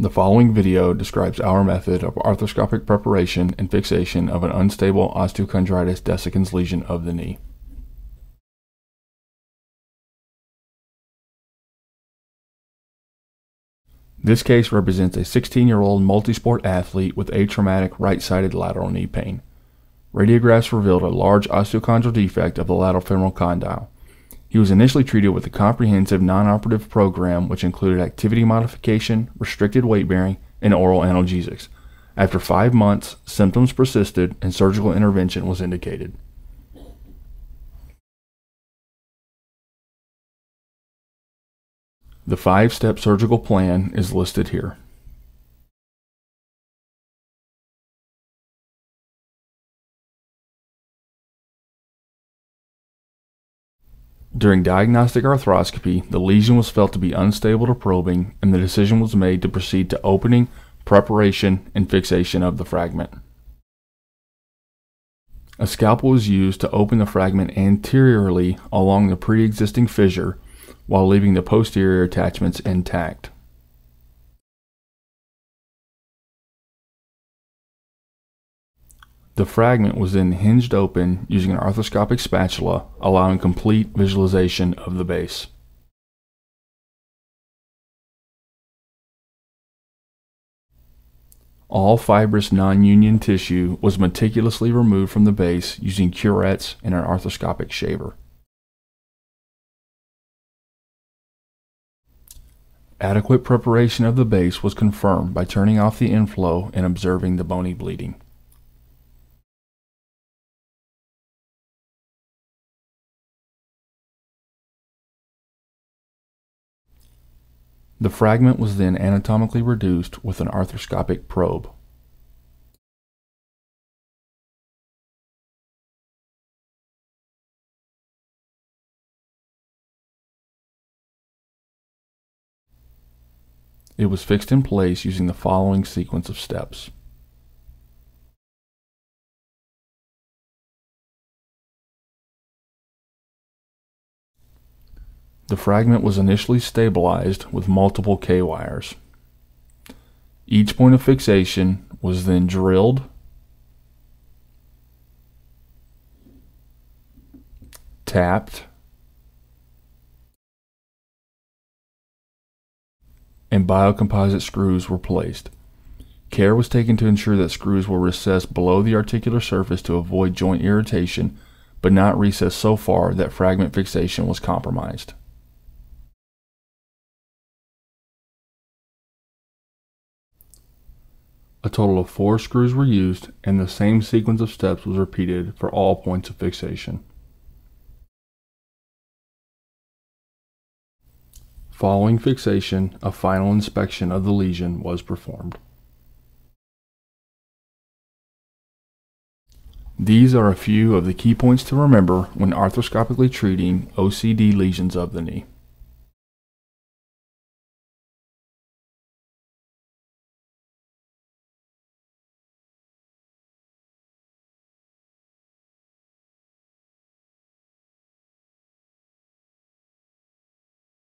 The following video describes our method of arthroscopic preparation and fixation of an unstable osteochondritis dissecans lesion of the knee. This case represents a 16-year-old multisport athlete with atraumatic right-sided lateral knee pain. Radiographs revealed a large osteochondral defect of the lateral femoral condyle. He was initially treated with a comprehensive non-operative program which included activity modification, restricted weight bearing, and oral analgesics. After five months, symptoms persisted and surgical intervention was indicated. The five-step surgical plan is listed here. During diagnostic arthroscopy, the lesion was felt to be unstable to probing, and the decision was made to proceed to opening, preparation, and fixation of the fragment. A scalpel was used to open the fragment anteriorly along the pre-existing fissure while leaving the posterior attachments intact. The fragment was then hinged open using an arthroscopic spatula, allowing complete visualization of the base. All fibrous non-union tissue was meticulously removed from the base using curettes and an arthroscopic shaver. Adequate preparation of the base was confirmed by turning off the inflow and observing the bony bleeding. The fragment was then anatomically reduced with an arthroscopic probe. It was fixed in place using the following sequence of steps. The fragment was initially stabilized with multiple K-wires. Each point of fixation was then drilled, tapped, and biocomposite screws were placed. Care was taken to ensure that screws were recessed below the articular surface to avoid joint irritation, but not recessed so far that fragment fixation was compromised. A total of four screws were used and the same sequence of steps was repeated for all points of fixation. Following fixation, a final inspection of the lesion was performed. These are a few of the key points to remember when arthroscopically treating OCD lesions of the knee.